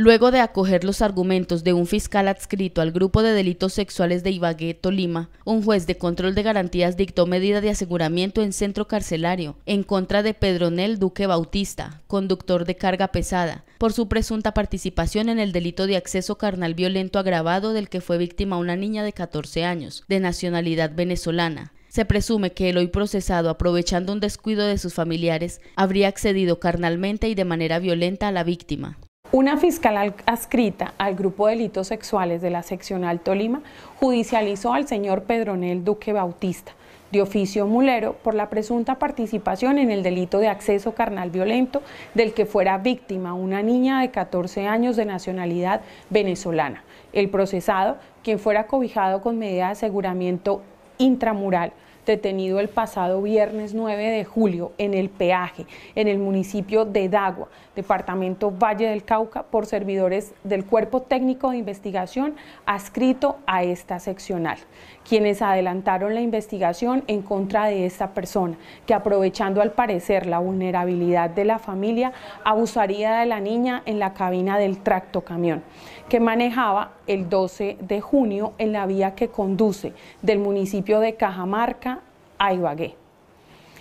Luego de acoger los argumentos de un fiscal adscrito al grupo de delitos sexuales de Ibagué, Tolima, un juez de control de garantías dictó medida de aseguramiento en centro carcelario en contra de Pedronel Duque Bautista, conductor de carga pesada, por su presunta participación en el delito de acceso carnal violento agravado del que fue víctima una niña de 14 años, de nacionalidad venezolana, se presume que el hoy procesado, aprovechando un descuido de sus familiares, habría accedido carnalmente y de manera violenta a la víctima. Una fiscal adscrita al grupo de delitos sexuales de la seccional Tolima judicializó al señor Pedronel Duque Bautista, de oficio mulero, por la presunta participación en el delito de acceso carnal violento del que fuera víctima una niña de 14 años de nacionalidad venezolana. El procesado, quien fuera cobijado con medida de aseguramiento intramural, detenido el pasado viernes 9 de julio en el peaje, en el municipio de Dagua, departamento Valle del Cauca, por servidores del Cuerpo Técnico de Investigación adscrito a esta seccional, quienes adelantaron la investigación en contra de esta persona, que aprovechando al parecer la vulnerabilidad de la familia, abusaría de la niña en la cabina del tractocamión, que manejaba el 12 de junio en la vía que conduce del municipio de Cajamarca a.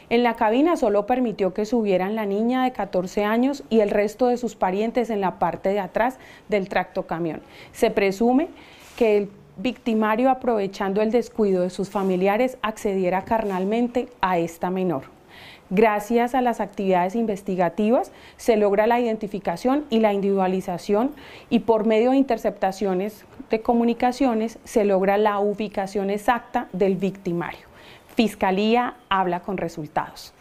En la cabina solo permitió que subieran la niña de 14 años y el resto de sus parientes en la parte de atrás del tractocamión. Se presume que el victimario, aprovechando el descuido de sus familiares, accediera carnalmente a esta menor. Gracias a las actividades investigativas se logra la identificación y la individualización y por medio de interceptaciones de comunicaciones se logra la ubicación exacta del victimario. Fiscalía habla con resultados.